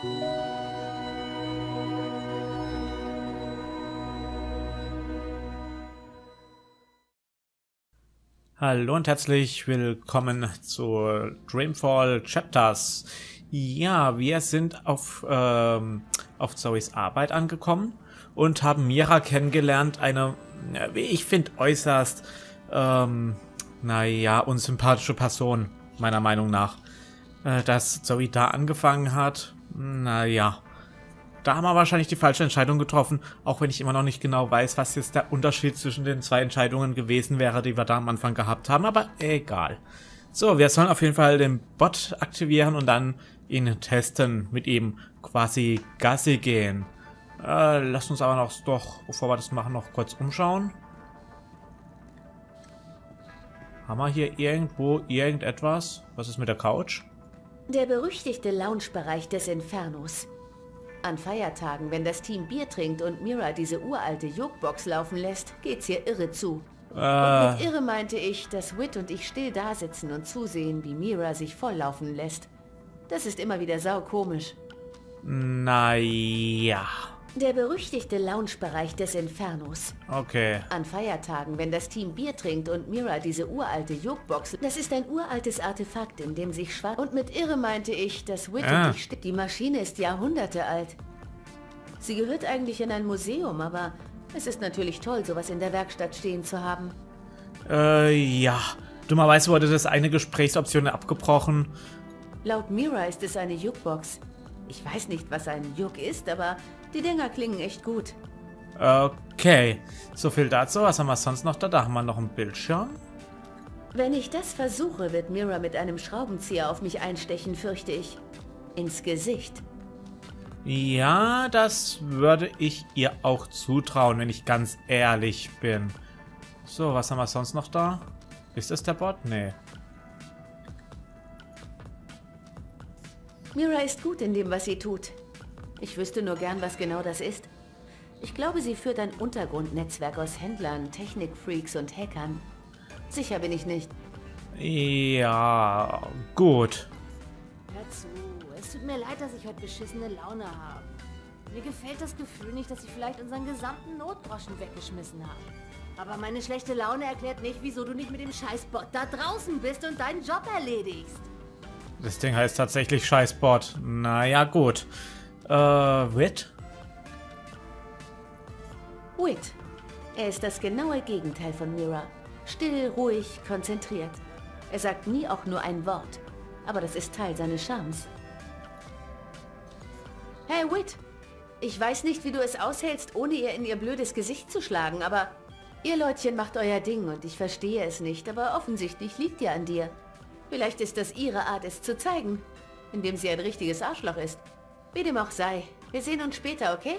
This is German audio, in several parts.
Hallo und herzlich willkommen zu Dreamfall Chapters. Ja, wir sind auf, ähm, auf Zoes Arbeit angekommen und haben Mira kennengelernt, eine, wie ich finde, äußerst, ähm, naja, unsympathische Person, meiner Meinung nach. Äh, dass Zoe da angefangen hat, naja, da haben wir wahrscheinlich die falsche Entscheidung getroffen, auch wenn ich immer noch nicht genau weiß, was jetzt der Unterschied zwischen den zwei Entscheidungen gewesen wäre, die wir da am Anfang gehabt haben, aber egal. So, wir sollen auf jeden Fall den Bot aktivieren und dann ihn testen, mit ihm quasi Gassi gehen. Äh, lasst uns aber noch, doch, bevor wir das machen, noch kurz umschauen. Haben wir hier irgendwo irgendetwas? Was ist mit der Couch? Der berüchtigte Loungebereich des Infernos. An Feiertagen, wenn das Team Bier trinkt und Mira diese uralte Jukebox laufen lässt, geht's hier irre zu. Äh. Und mit irre meinte ich, dass Wit und ich still dasitzen und zusehen, wie Mira sich volllaufen lässt. Das ist immer wieder saukomisch. Naja. Der berüchtigte Loungebereich des Infernos. Okay. An Feiertagen, wenn das Team Bier trinkt und Mira diese uralte Jukebox... Das ist ein uraltes Artefakt, in dem sich schwarz... Und mit Irre meinte ich, dass Wit ah. ich... Die Maschine ist Jahrhunderte alt. Sie gehört eigentlich in ein Museum, aber es ist natürlich toll, sowas in der Werkstatt stehen zu haben. Äh, ja. Dummerweise wurde das eine Gesprächsoption abgebrochen. Laut Mira ist es eine Jukebox. Ich weiß nicht, was ein Juk ist, aber die Dinger klingen echt gut. Okay, so viel dazu. Was haben wir sonst noch da? Da haben wir noch einen Bildschirm. Wenn ich das versuche, wird Mira mit einem Schraubenzieher auf mich einstechen, fürchte ich. Ins Gesicht. Ja, das würde ich ihr auch zutrauen, wenn ich ganz ehrlich bin. So, was haben wir sonst noch da? Ist das der Bot? Nee. Mira ist gut in dem, was sie tut. Ich wüsste nur gern, was genau das ist. Ich glaube, sie führt ein Untergrundnetzwerk aus Händlern, Technikfreaks und Hackern. Sicher bin ich nicht. Ja, gut. Hör zu, es tut mir leid, dass ich heute beschissene Laune habe. Mir gefällt das Gefühl nicht, dass ich vielleicht unseren gesamten Notgroschen weggeschmissen habe. Aber meine schlechte Laune erklärt nicht, wieso du nicht mit dem Scheißbot da draußen bist und deinen Job erledigst. Das Ding heißt tatsächlich Scheißbot. Naja, gut. Äh, Wit? Wit. Er ist das genaue Gegenteil von Mira. Still, ruhig, konzentriert. Er sagt nie auch nur ein Wort. Aber das ist Teil seines Charmes. Hey, Wit. Ich weiß nicht, wie du es aushältst, ohne ihr in ihr blödes Gesicht zu schlagen, aber ihr Leutchen macht euer Ding und ich verstehe es nicht, aber offensichtlich liegt ja an dir. Vielleicht ist das ihre Art, es zu zeigen, indem sie ein richtiges Arschloch ist. Wie dem auch sei. Wir sehen uns später, okay?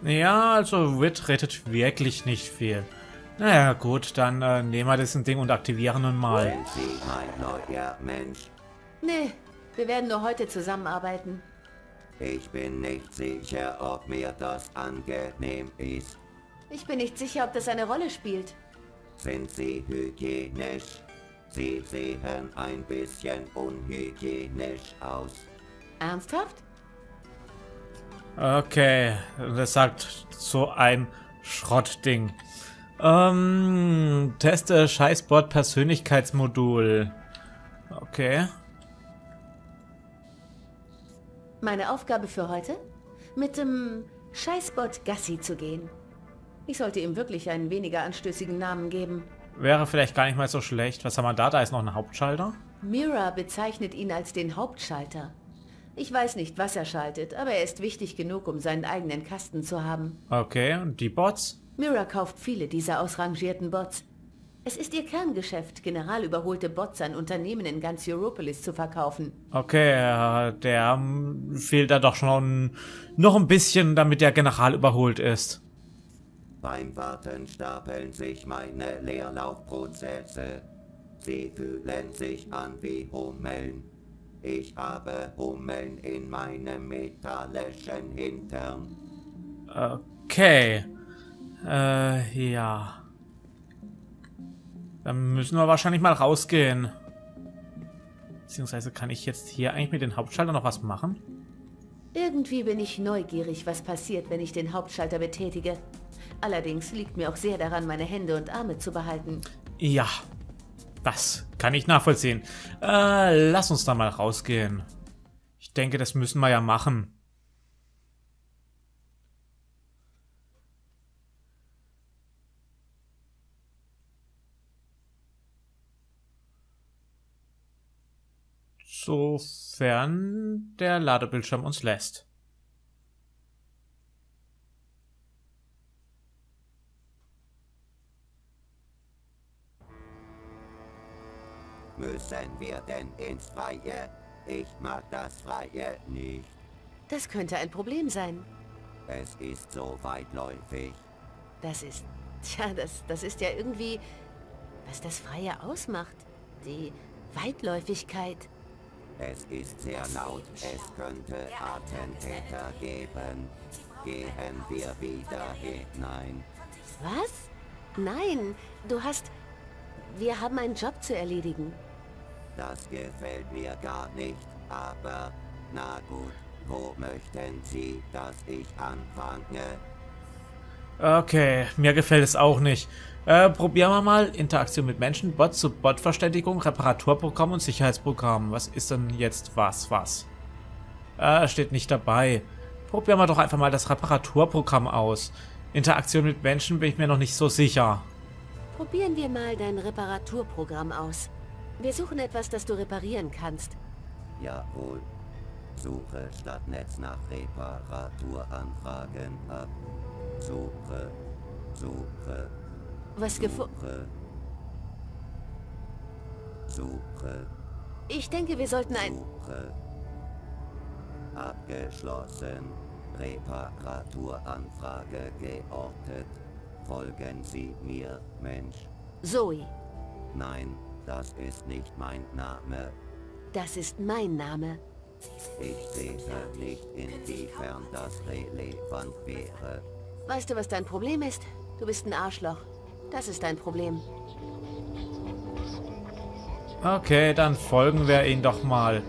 Ja, also Wit rettet wirklich nicht viel. Naja, gut, dann äh, nehmen wir das Ding und aktivieren ihn mal. Sind Sie mein neuer Mensch? Nee, wir werden nur heute zusammenarbeiten. Ich bin nicht sicher, ob mir das angenehm ist. Ich bin nicht sicher, ob das eine Rolle spielt. Sind Sie hygienisch? Sie sehen ein bisschen unhygienisch aus. Ernsthaft? Okay, das sagt so ein Schrottding. Ähm, teste Scheißbot Persönlichkeitsmodul. Okay. Meine Aufgabe für heute? Mit dem Scheißbot Gassi zu gehen. Ich sollte ihm wirklich einen weniger anstößigen Namen geben. Wäre vielleicht gar nicht mal so schlecht. Was haben wir da? Da ist noch ein Hauptschalter. Mira bezeichnet ihn als den Hauptschalter. Ich weiß nicht, was er schaltet, aber er ist wichtig genug, um seinen eigenen Kasten zu haben. Okay, und die Bots? Mira kauft viele dieser ausrangierten Bots. Es ist ihr Kerngeschäft, generalüberholte Bots an Unternehmen in ganz Europolis zu verkaufen. Okay, äh, der fehlt da doch schon noch ein bisschen, damit der General überholt ist. Beim Warten stapeln sich meine Leerlaufprozesse. Sie fühlen sich an wie Hummeln. Ich habe Hummeln in meinem metallischen Hintern. Okay. Äh, ja. Dann müssen wir wahrscheinlich mal rausgehen. Beziehungsweise kann ich jetzt hier eigentlich mit den Hauptschalter noch was machen? Irgendwie bin ich neugierig, was passiert, wenn ich den Hauptschalter betätige. Allerdings liegt mir auch sehr daran, meine Hände und Arme zu behalten. Ja, das kann ich nachvollziehen. Äh, lass uns da mal rausgehen. Ich denke, das müssen wir ja machen. Sofern der Ladebildschirm uns lässt. Müssen wir denn ins Freie? Ich mag das Freie nicht. Das könnte ein Problem sein. Es ist so weitläufig. Das ist... Tja, das, das ist ja irgendwie... Was das Freie ausmacht. Die Weitläufigkeit. Es ist sehr laut. Es könnte Attentäter geben. Gehen wir wieder hinein. Was? Nein, du hast... Wir haben einen Job zu erledigen. Das gefällt mir gar nicht, aber na gut, wo möchten Sie, dass ich anfange? Okay, mir gefällt es auch nicht. Äh, probieren wir mal Interaktion mit Menschen, Bot zu Bot-Verständigung, Reparaturprogramm und Sicherheitsprogramm. Was ist denn jetzt was, was? Äh, steht nicht dabei. Probieren wir doch einfach mal das Reparaturprogramm aus. Interaktion mit Menschen bin ich mir noch nicht so sicher. Probieren wir mal dein Reparaturprogramm aus. Wir suchen etwas, das du reparieren kannst. Jawohl. Suche statt Netz nach Reparaturanfragen ab. Suche. Suche. Was gefunden? Suche. Suche. Ich denke, wir sollten ein... Suche. Abgeschlossen. Reparaturanfrage geortet. Folgen Sie mir, Mensch. Zoe. Nein, das ist nicht mein Name. Das ist mein Name. Ich sehe nicht, inwiefern das relevant wäre. Weißt du, was dein Problem ist? Du bist ein Arschloch. Das ist dein Problem. Okay, dann folgen wir ihn doch mal.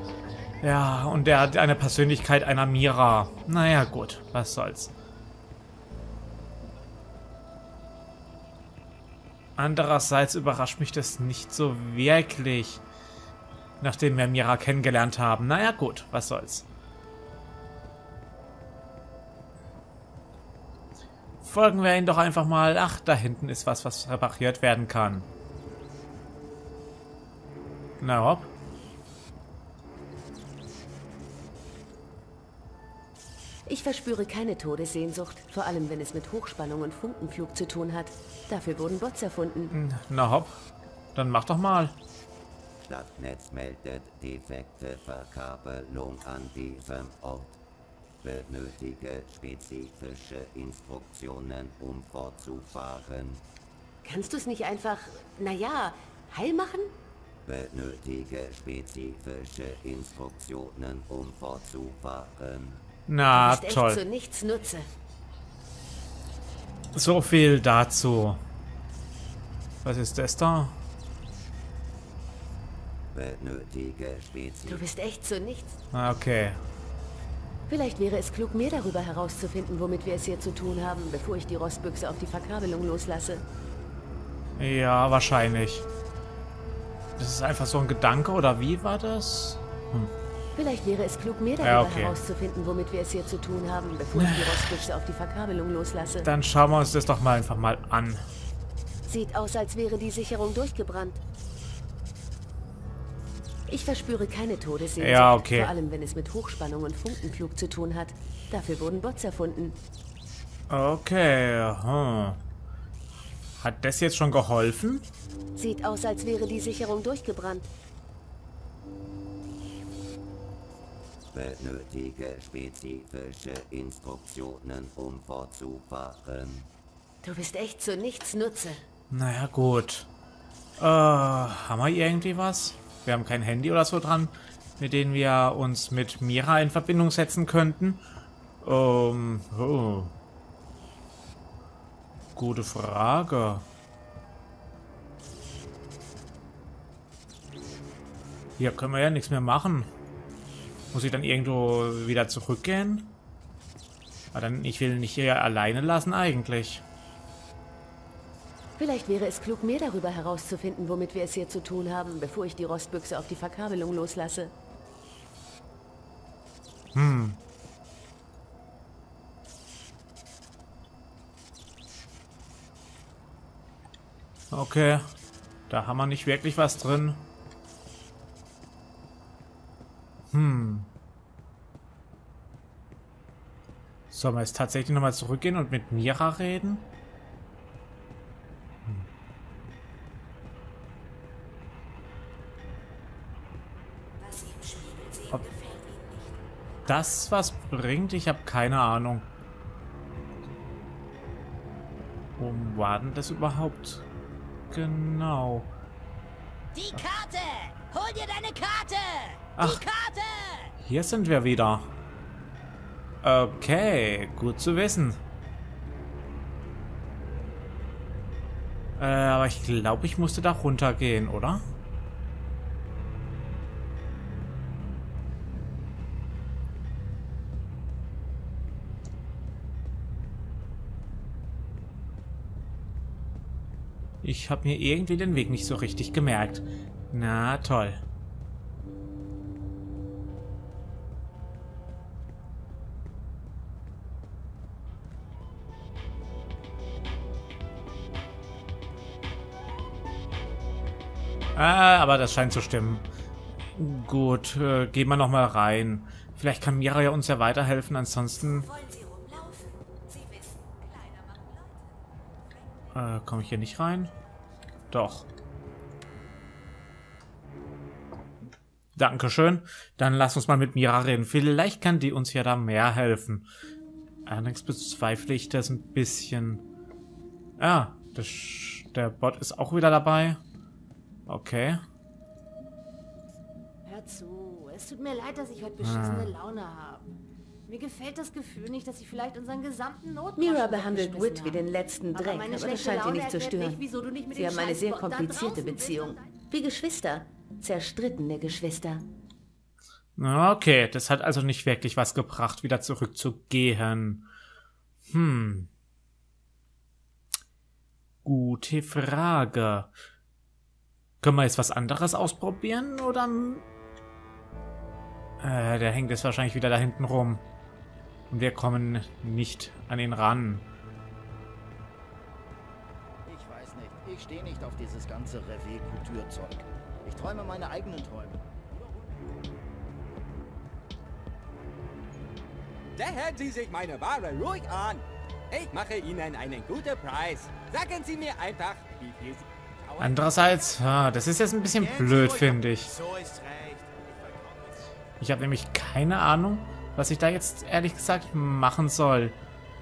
Ja, und er hat eine Persönlichkeit einer Mira. Naja, gut, was soll's. Andererseits überrascht mich das nicht so wirklich, nachdem wir Mira kennengelernt haben. Naja gut, was soll's. Folgen wir ihn doch einfach mal. Ach, da hinten ist was, was repariert werden kann. Na hopp. Ich verspüre keine Todessehnsucht, vor allem wenn es mit Hochspannung und Funkenflug zu tun hat. Dafür wurden Bots erfunden. Na hopp, dann mach doch mal. Stadtnetz meldet defekte Verkabelung an diesem Ort. Benötige spezifische Instruktionen, um fortzufahren. Kannst du es nicht einfach, naja, heil machen? Benötige spezifische Instruktionen, um fortzufahren. Na, toll. zu nichts Nutze. So viel dazu. Was ist das da? Benötige Du spezifische... bist echt zu nichts. Ah, Okay. Vielleicht wäre es klug, mehr darüber herauszufinden, womit wir es hier zu tun haben, bevor ich die Rostbüchse auf die Verkabelung loslasse. Ja, wahrscheinlich. Das ist einfach so ein Gedanke, oder wie war das? Vielleicht wäre es klug, mehr darüber Ja, okay. herauszufinden, womit wir es hier zu tun haben, bevor ich die Rostbüchse auf die Verkabelung loslasse. Dann schauen wir uns das doch mal einfach mal an. Sieht aus, als wäre die Sicherung durchgebrannt. Ich verspüre keine Todessehnsucht, Ja, okay. vor allem wenn es mit Hochspannung und Funkenflug zu tun hat. Dafür wurden Bots erfunden. Okay, hm. Hat das jetzt schon geholfen? Sieht aus, als wäre die Sicherung durchgebrannt. Benötige spezifische Instruktionen, um fortzufahren. Du bist echt zu nichts Nutze. Naja, gut. Äh, haben wir irgendwie was? Wir haben kein Handy oder so dran, mit denen wir uns mit Mira in Verbindung setzen könnten. Ähm, oh. Gute Frage. Hier können wir ja nichts mehr machen. Muss ich dann irgendwo wieder zurückgehen? Aber dann, ich will nicht hier alleine lassen eigentlich. Vielleicht wäre es klug, mehr darüber herauszufinden, womit wir es hier zu tun haben, bevor ich die Rostbüchse auf die Verkabelung loslasse. Hm. Okay. Da haben wir nicht wirklich was drin. Hm. Sollen wir jetzt tatsächlich nochmal zurückgehen und mit Mira reden? Ob das was bringt? Ich habe keine Ahnung. Wo war denn das überhaupt? Genau. Die Karte! Hol dir deine Karte! Ach. Die Karte! Hier sind wir wieder. Okay, gut zu wissen. Äh, aber ich glaube, ich musste da runtergehen, oder? Ich habe mir irgendwie den Weg nicht so richtig gemerkt. Na toll. Ah, aber das scheint zu stimmen. Gut, äh, gehen wir noch mal rein. Vielleicht kann Mira ja uns ja weiterhelfen, ansonsten... Äh, komme ich hier nicht rein? Doch. Dankeschön. Dann lass uns mal mit Mira reden. Vielleicht kann die uns ja da mehr helfen. Allerdings bezweifle ich das ein bisschen. Ah, das, der Bot ist auch wieder dabei. Okay. Hör zu, es tut mir leid, dass ich heute beschissene Laune habe. Mir gefällt das Gefühl nicht, dass sie vielleicht unseren gesamten Not. Mira behandelt Whit wie den letzten Dreck, aber, das scheint ihr nicht zu stören. Nicht, sie haben eine sehr komplizierte Beziehung. Wie Geschwister. Zerstrittene Geschwister. Okay, das hat also nicht wirklich was gebracht, wieder zurückzugehen. Hm. Gute Frage. Können wir jetzt was anderes ausprobieren, oder... Äh, der hängt jetzt wahrscheinlich wieder da hinten rum. Und wir kommen nicht an ihn ran. Ich weiß nicht. Ich stehe nicht auf dieses ganze Revé-Couture-Zeug. Ich träume meine eigenen Träume. Da hören Sie sich meine Ware ruhig an. Ich mache Ihnen einen guten Preis. Sagen Sie mir einfach, wie viel Sie... Andererseits, das ist jetzt ein bisschen blöd, finde ich. Ich habe nämlich keine Ahnung, was ich da jetzt ehrlich gesagt machen soll.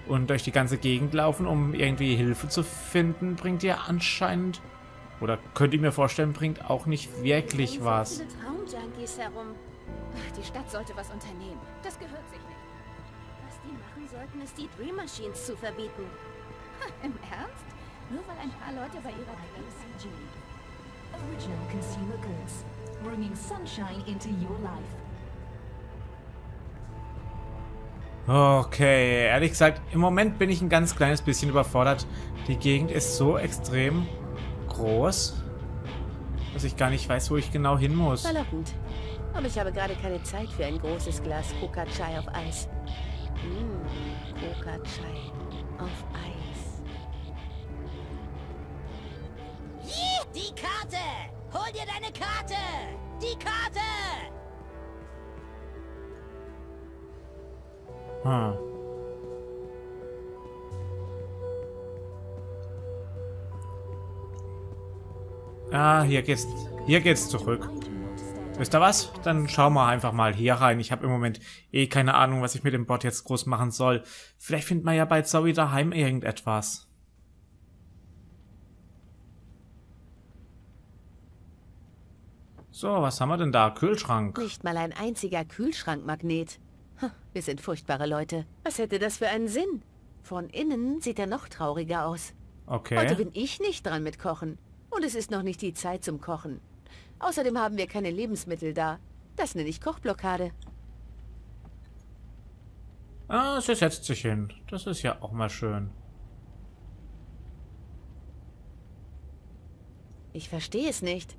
Und durch die ganze Gegend laufen, um irgendwie Hilfe zu finden, bringt ihr anscheinend, oder könnt ihr mir vorstellen, bringt auch nicht wirklich was. So Traumjunkies herum. Die Stadt sollte was unternehmen. Das gehört sich nicht. Was die machen sollten, ist die Dream Machines zu verbieten. Im Ernst? Nur weil ein paar Leute bei ihrer PCG. Original consumer goods, bringing sunshine into your life. Okay, ehrlich gesagt, im Moment bin ich ein ganz kleines bisschen überfordert. Die Gegend ist so extrem groß, dass ich gar nicht weiß, wo ich genau hin muss. Allerhut. Aber ich habe gerade keine Zeit für ein großes Glas Coca-Chai auf Eis. Mmh, Coca-Chai auf Eis. Die Karte! Hol dir deine Karte! Die Karte! Hm. Ah, hier geht's, hier geht's zurück. Wisst ihr was? Dann schauen wir einfach mal hier rein. Ich habe im Moment eh keine Ahnung, was ich mit dem Bot jetzt groß machen soll. Vielleicht findet man ja bei Zoe daheim irgendetwas. So, was haben wir denn da? Kühlschrank. Nicht mal ein einziger Kühlschrankmagnet. Wir sind furchtbare Leute. Was hätte das für einen Sinn? Von innen sieht er noch trauriger aus. Okay. Heute bin ich nicht dran mit Kochen. Und es ist noch nicht die Zeit zum Kochen. Außerdem haben wir keine Lebensmittel da. Das nenne ich Kochblockade. Ah, sie setzt sich hin. Das ist ja auch mal schön. Ich verstehe es nicht.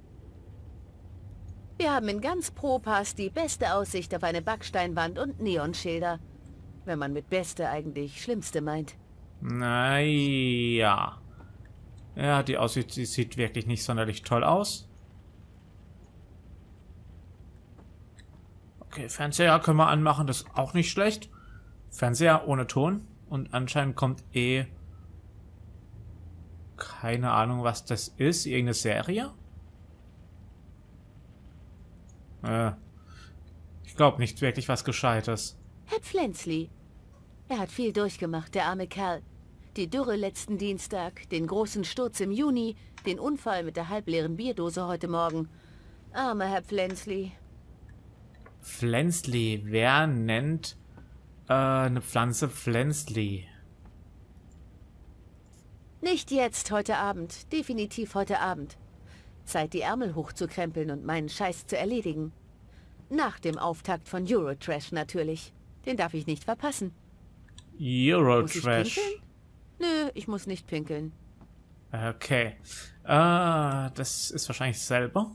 Wir haben in ganz Propass die beste Aussicht auf eine Backsteinwand und Neonschilder. Wenn man mit Beste eigentlich Schlimmste meint. Naja. Ja, die Aussicht sieht wirklich nicht sonderlich toll aus. Okay, Fernseher können wir anmachen, das ist auch nicht schlecht. Fernseher ohne Ton. Und anscheinend kommt eh... Keine Ahnung, was das ist. Irgendeine Serie? Äh, ich glaube nicht wirklich was Gescheites. Herr Pflänzli. Er hat viel durchgemacht, der arme Kerl. Die Dürre letzten Dienstag, den großen Sturz im Juni, den Unfall mit der halbleeren Bierdose heute Morgen. Armer Herr Pflänzli. Pflänzli. Wer nennt äh, eine Pflanze Pflänzli? Nicht jetzt, heute Abend. Definitiv heute Abend. Zeit, die Ärmel hochzukrempeln und meinen Scheiß zu erledigen. Nach dem Auftakt von Eurotrash natürlich. Den darf ich nicht verpassen. Eurotrash. Nö, ich muss nicht pinkeln. Okay. Äh, das ist wahrscheinlich selber.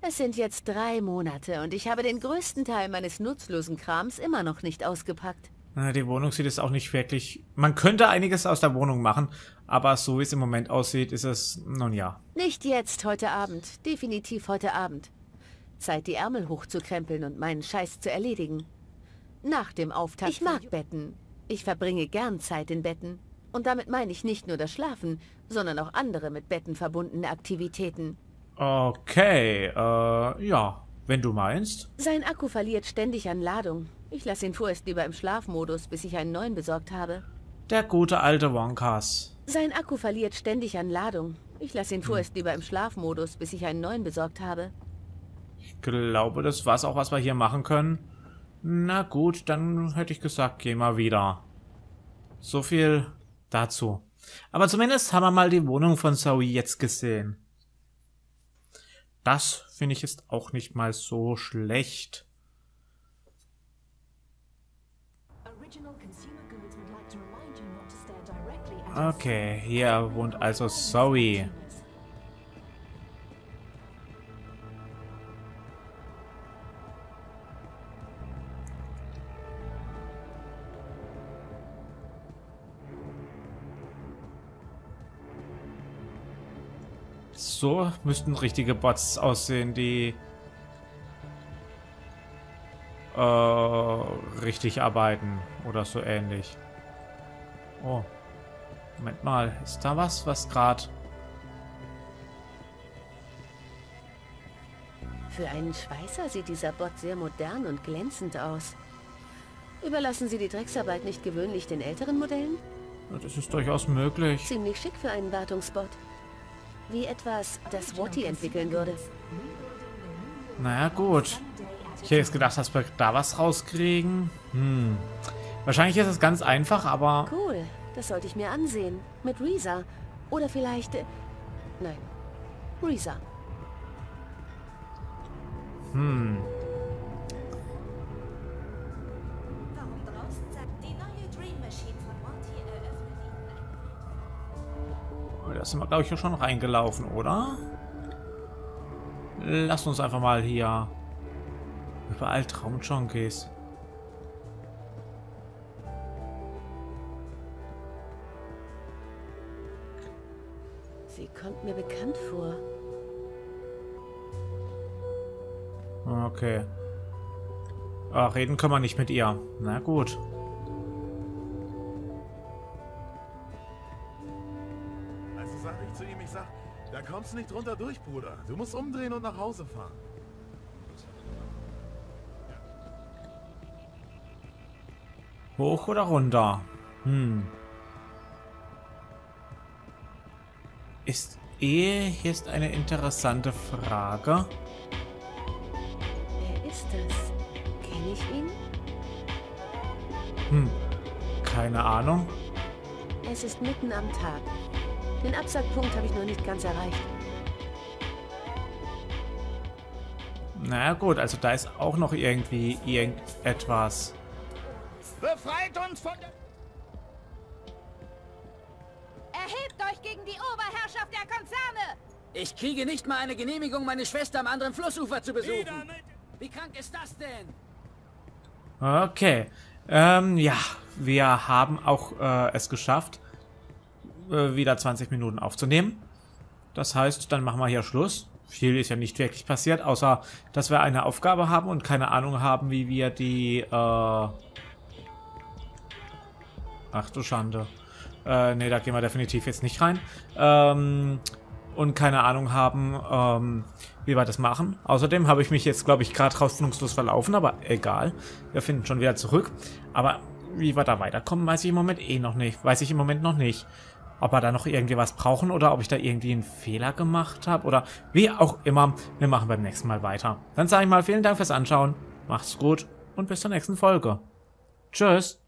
Es sind jetzt drei Monate und ich habe den größten Teil meines nutzlosen Krams immer noch nicht ausgepackt. Die Wohnung sieht es auch nicht wirklich... Man könnte einiges aus der Wohnung machen, aber so wie es im Moment aussieht, ist es... Nun ja. Nicht jetzt, heute Abend. Definitiv heute Abend. Zeit, die Ärmel hochzukrempeln und meinen Scheiß zu erledigen. Nach dem Auftakt... Ich mag Betten. Ich verbringe gern Zeit in Betten. Und damit meine ich nicht nur das Schlafen, sondern auch andere mit Betten verbundene Aktivitäten. Okay, äh, ja, wenn du meinst. Sein Akku verliert ständig an Ladung. Ich lasse ihn vorerst lieber im Schlafmodus, bis ich einen neuen besorgt habe. Der gute alte Wonkas. Sein Akku verliert ständig an Ladung. Ich lasse ihn Hm. vorerst lieber im Schlafmodus, bis ich einen neuen besorgt habe. Ich glaube, das war's auch, was wir hier machen können. Na gut, dann hätte ich gesagt, geh mal wieder. So viel dazu. Aber zumindest haben wir mal die Wohnung von Zoe jetzt gesehen. Das finde ich ist auch nicht mal so schlecht. Okay, hier wohnt also Zoe. So müssten richtige Bots aussehen, die äh, richtig arbeiten oder so ähnlich. Oh. Moment mal, ist da was, was gerade... Für einen Schweißer sieht dieser Bot sehr modern und glänzend aus. Überlassen Sie die Drecksarbeit nicht gewöhnlich den älteren Modellen? Das ist durchaus möglich. Ziemlich schick für einen Wartungsbot. Wie etwas, das Watty entwickeln würde. Naja, gut. Ich hätte jetzt gedacht, dass wir da was rauskriegen. Hm. Wahrscheinlich ist es ganz einfach, aber... Cool, das sollte ich mir ansehen. Mit Reza. Oder vielleicht... äh, Nein. Reza. Hm. Warum draußen sagt, die neue Dream Machine von Monty eröffnet Ihnen Da sind wir, glaube ich, schon reingelaufen, oder? Lass uns einfach mal hier... Überall Traumjunkies. Sie kommt mir bekannt vor. Okay. Ah, reden können wir nicht mit ihr. Na gut. Also sag ich zu ihm, ich sag, da kommst du nicht drunter durch, Bruder. Du musst umdrehen und nach Hause fahren. Hoch oder runter? Hm. Ist Ehe? Hier ist eine interessante Frage. Wer ist das? Kenne ich ihn? Hm. Keine Ahnung. Es ist mitten am Tag. Den Absackpunkt habe ich noch nicht ganz erreicht. Na gut, also da ist auch noch irgendwie irgendetwas. Befreit uns von der... Ich kriege nicht mal eine Genehmigung, meine Schwester am anderen Flussufer zu besuchen. Wie krank ist das denn? Okay. Ähm, ja, wir haben auch äh, es geschafft, äh, wieder 20 Minuten aufzunehmen. Das heißt, dann machen wir hier Schluss. Viel ist ja nicht wirklich passiert, außer dass wir eine Aufgabe haben und keine Ahnung haben, wie wir die... Äh Ach du Schande. Äh, ne, da gehen wir definitiv jetzt nicht rein. Ähm, und keine Ahnung haben, ähm, wie wir das machen. Außerdem habe ich mich jetzt, glaube ich, gerade hoffnungslos verlaufen, aber egal. Wir finden schon wieder zurück. Aber wie wir da weiterkommen, weiß ich im Moment eh noch nicht. Weiß ich im Moment noch nicht. Ob wir da noch irgendwie was brauchen oder ob ich da irgendwie einen Fehler gemacht habe oder wie auch immer. Wir machen beim nächsten Mal weiter. Dann sage ich mal vielen Dank fürs Anschauen. Macht's gut und bis zur nächsten Folge. Tschüss.